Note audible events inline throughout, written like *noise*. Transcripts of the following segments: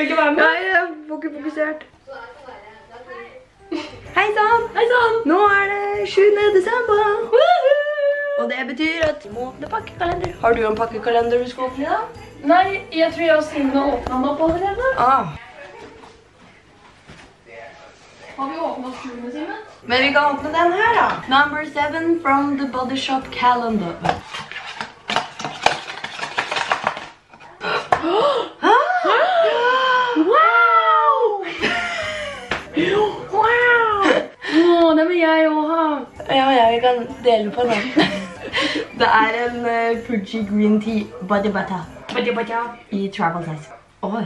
vil ikke være med. Nei, jeg får ikke fokusert. Hei sånn! Hei sann! Nå er det 7. desember. Woohoo! Og det betyr at vi må åpne pakkekalender. Har du en pakkekalender du skal åpne i dag? Nei, jeg tror jeg og Signe åpna den opp allerede. Ah. Har vi åpnet sjuende, Simen? Men vi kan åpne den her, da. Number 7, from the Body Shop calendar. Jeg ha. Ja, vi kan dele på den. *laughs* Det er en uh, Fuji green tea body butter Body butter. i travel size. Oi,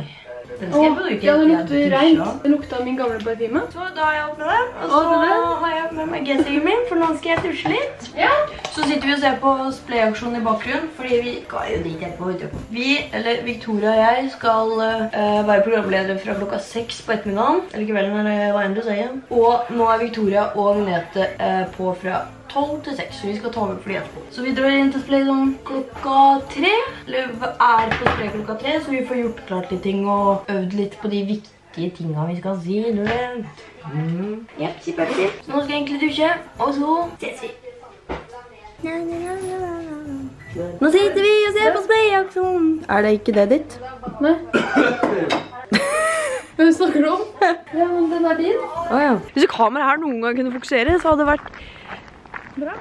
den Å, skal jeg bruke. ja, det lukter reint. Det lukta min gamle parfyme. Så da har jeg åpnet den, og så har jeg med meg genseren min, for nå skal jeg dusje litt. Ja. Så sitter vi og ser på splayaksjonen i bakgrunnen, fordi vi skal jo dit etterpå. vet. Vi, eller Victoria og jeg, skal eh, være programleder fra klokka 6 på ettermiddagen. Eller kvelden, eller hva enn du sier. Og nå er Victoria og Agnete eh, på fra 12 til 6, så vi skal ta over de etterpå. Så vi drar inn til Splay sånn klokka tre, eller er på Splay klokka tre, så vi får gjort klart litt ting og øvd litt på de viktige tingene vi skal si. Du vet. Mm. Pepsi. Så nå skal jeg egentlig dusje, og så ses vi. Nå sitter vi og ser på Splay-aksjonen. Er det ikke det ditt? Nei. Hvem snakker du om? *laughs* Ja, men den er din. Åja. Hvis kameraet her noen gang kunne fokusere, så hadde det vært bra.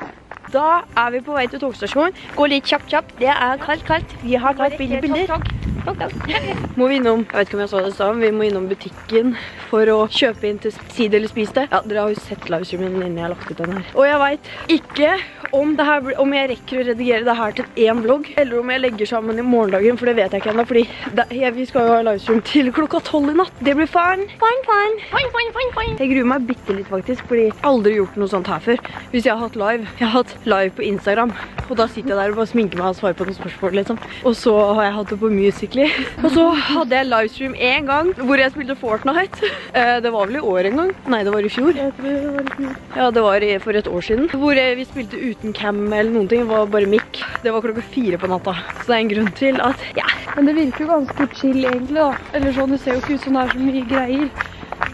Da er vi på vei til togstasjonen. Gå litt kjapt, kjapt. Det er kaldt, kaldt. Vi har tatt billige bilder. Må vi innom, jeg vet ikke om jeg sa det stad, vi må innom butikken for å kjøpe inn til side eller spise det. Ja, dere har jo sett livestreamen innen jeg har lagt ut den her. Og jeg vet ikke om, her, om jeg rekker å redigere det her til en vlogg, eller om jeg legger sammen i morgendagen, for det vet jeg ikke enda, fordi det, jeg, vi skal jo ha livestream til klokka 12 i natt. Det blir fun. Fun, fun. Fun, fun, fun, fun. Jeg gruer meg bittelitt faktisk, fordi jeg har aldri gjort noe sånt her før. Hvis jeg har hatt live. Jeg har hatt live på Instagram, og da sitter jeg der og bare sminker meg og svarer på noen spørsmål, liksom. Og så har jeg hatt det på Musical.ly. Og så hadde jeg livestream en gang hvor jeg spilte Fortnite. Eh, Det var vel i år en gang? Nei, det var i fjor. Ja, det var i- for et år siden. Hvor vi spilte uten cam eller noen ting. Det var bare mic. Det var klokka fire på natta. Så det er en grunn til at ja. Men det virker jo ganske chill egentlig, da. Eller sånn, det ser jo ikke ut som det er så mye greier.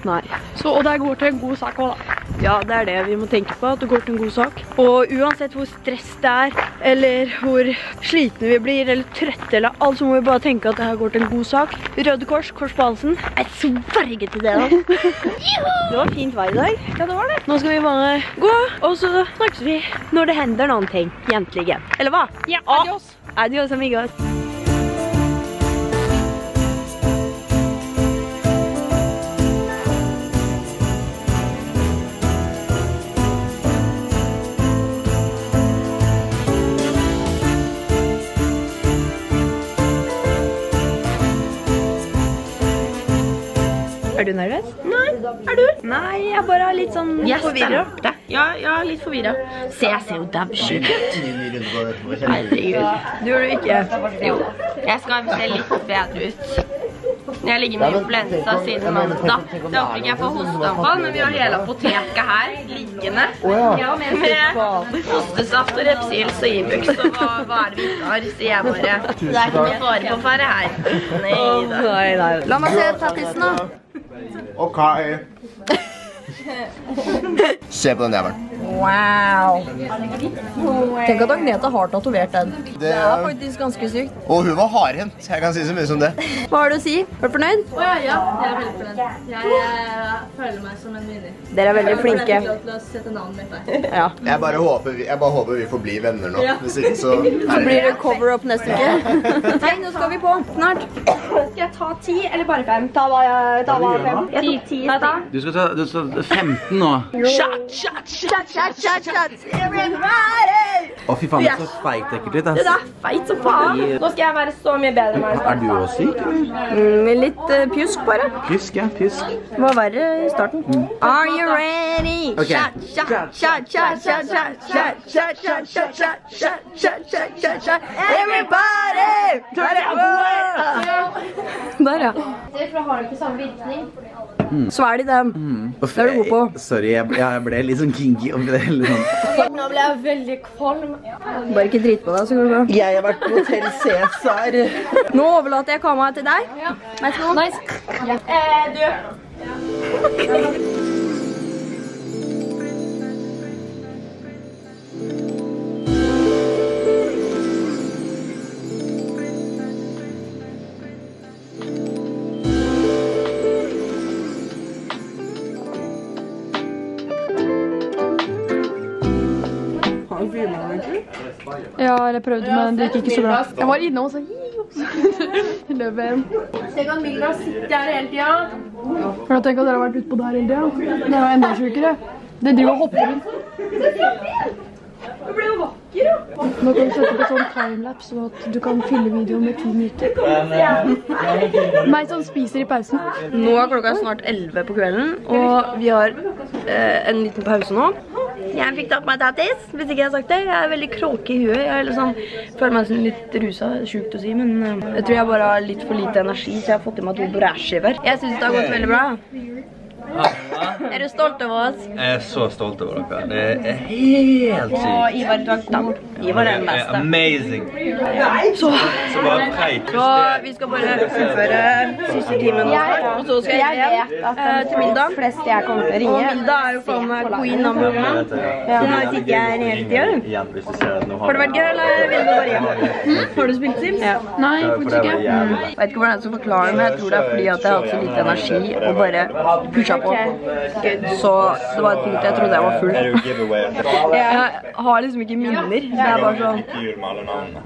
Nei. Så, og det går til en god sak også da. Ja, det er det vi må tenke på, at det går til en god sak. Og uansett hvor stress det er, eller hvor slitne vi blir, eller trøtte, eller alt, så må vi bare tenke at det her går til en god sak. Røde Kors, kors på halsen. Jeg sverger til det da. *laughs* det var fint vei i dag. Ja, det var det. Nå skal vi bare gå, og så snakkes vi når det hender noen ting, jentlige. Eller hva? Ja, adios. Adios, amigos. Er du nervøs? Nei. Er du? Nei, jeg bare er litt sånn forvirra. Ja, jeg er litt forvirra. Se, jeg ser jo dævsjuk ut. Herregud. Du gjør det ikke? Jo. Jeg skal se litt bedre ut. Jeg ligger med influensa siden mandag. Det håper ikke jeg får hosteanfall, men vi har hele apoteket her liggende. Med hostesaft og repsils og Ibux. og hva, hva er det vi ikke har, sier jeg bare. Det er ikke noe fare på ferde her. Nei da. La meg se tattisen, da. Okay. Se på den jævelen. Wow. Tenk at Agnete har tatovert den. Det er faktisk ganske sykt. Og hun var hardhendt. Jeg kan si så mye som det. Hva har du å si? Er du fornøyd? Å ja, ja. Jeg er veldig fornøyd. Jeg føler meg som en vinner. Dere er veldig flinke. Jeg får lov til å sette navnet mitt der. Ja. Jeg bare håper vi, jeg bare håper vi får bli venner nå. Hvis ikke så Så blir det cover-up neste uke. *laughs* Nei, nå skal vi på. Snart. Skal jeg ta ti eller bare fem? Ta hva jeg ta hva fem. Jeg tok ti. Du skal ta du skal ta 15 nå. Shot, shot, shot, shot, shot, shot. Å, fy faen, det er så feit ekkelt Det ass. er feit som faen. Nå skal jeg være så mye bedre med. Er du også syk? Mm, litt uh, pjusk bare. Pjusk, ja. Pjusk. Det var verre i starten. Are you ready? Ok. Shot, shot, shot, shot, shot, shot, shot, shot, shot, shot, shot, shot, shot, shot, shot, shot. Everybody! Turn it on! Der, ja. For da har ikke samme virkning. Svelg dem. Mm. Det er du god på. Sorry, jeg, jeg ble litt sånn kinky oppi det hele sånn. Nå ble jeg veldig kvalm. Bare ikke drit på deg, så går det bra. Jeg har vært på Hotell Cæsar. Nå overlater jeg kameraet til deg. Ja. Nice. Nice. Eh, du. Ja, eller prøvde, men det gikk ikke så bra. Jeg var innom og sa hi, og *laughs* så løp jeg hjem. Tenk at Milla sitter her hele tida. For tenk at dere har vært utpå der hele tida. Det er jo enda sjukere. Det driver og hopper rundt. Du ble jo vakker, jo. Nå kan du sette på sånn timelapse, så at du kan fylle videoen med ti minutter. Meg som spiser i pausen. Nå er klokka snart 11 på kvelden, og vi har eh, en liten pause nå. Jeg fikk tatt meg tattis, hvis ikke jeg har sagt det. Jeg er veldig kråke i huet. Jeg liksom, føler meg litt rusa, det sjukt å si, men eh, jeg tror jeg bare har litt for lite energi, så jeg har fått i meg to brødskiver. Jeg synes det har gått veldig bra. Er du stolt over oss? Jeg er så stolt over dere. Det er helt sykt. sykt. Ivar du har tapp. Ivar er den beste. amazing. Så, Så bare vi skal bare fullføre siste timen og så skal jeg hjem eh, til middag. Flest jeg kommer til å ringe. Og. Milda er jo faen meg queen av one. Hun har sittet her hele tiden. Igjen, hvis du ser at nå Har det vært gøy, eller vil du bare hjem? Har du spilt Sims? Ja. Nei, faktisk ikke. Jeg vet ikke hvordan jeg skal forklare det, men jeg tror det er fordi at jeg har hatt så lite energi og bare pusha på. Så det var et punkt jeg trodde jeg var full. Jeg har liksom ikke minner. Er bare sånn.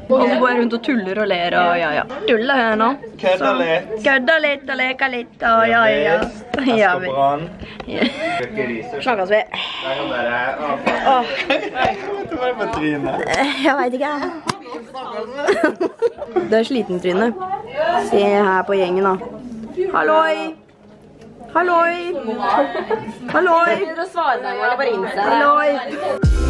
Og så går jeg rundt og tuller og ler og ja, ja. Tuller her nå. Kødda litt. Kødda litt og leka litt og ja, ja. *laughs* Ja, vi Brann. snakkes vi. Jeg kan. Åh, Det var på trynet. jeg vet ikke. Det er slitentryne. Se her på gjengen, da. Halloi! Halloi! Halloi! Halloi!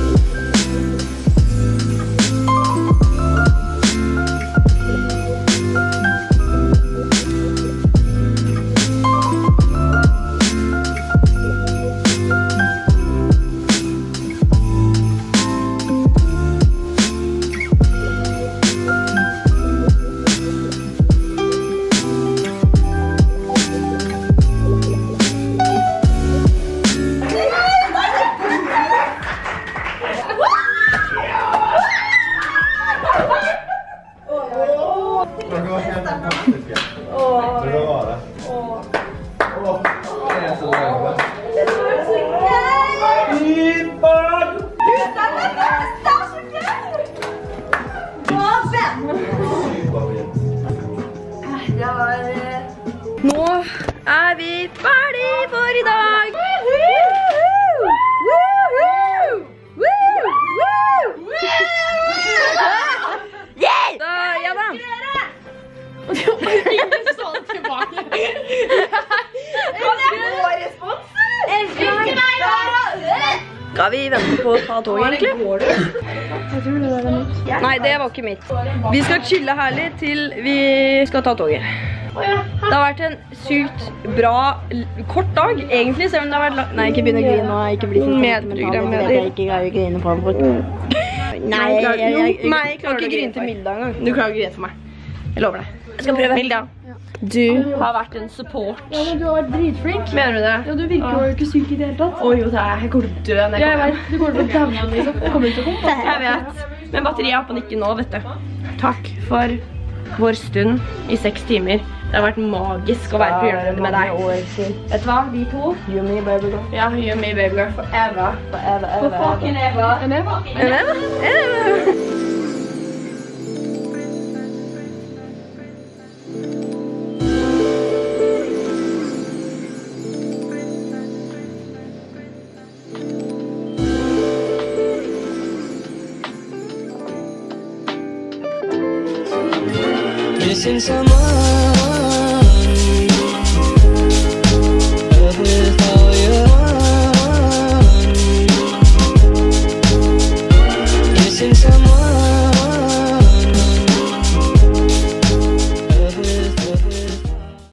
På å ta toget, egentlig? Jeg tror det der er mitt. Nei, det var ikke mitt. Vi skal chille her litt til vi skal ta toget. Det har vært en sykt bra, kort dag, egentlig, selv om det har vært lang... Nei, ikke begynne å grine nå. Ikke bli sånn Medprogramleder. Jeg ikke klarer å grine på den. Nei, jeg, jeg, jeg, jeg, Nei, jeg kan ikke grine til middag engang. Du klarer å grine for meg. Jeg lover deg. Jeg skal prøve. Milda, du har vært en support. Ja, men du har vært dritflink. Mener du det? Ja, du virker jo ikke syk i det hele tatt. Å jo, det jeg kommer til å dø når Ja, jeg jeg vet. Du kommer til å daue, liksom. Jeg kommer til å komme. Jeg vet. Men batteriet er på nikken nå, vet du. Takk for vår stund i seks timer. Det har vært magisk å være på hjørnet med deg. Vet du hva? Vi to. You me, baby girl. Ja, you me baby girl forever. Forever, For ever, fucking ever. En eva? var ever. Missing someone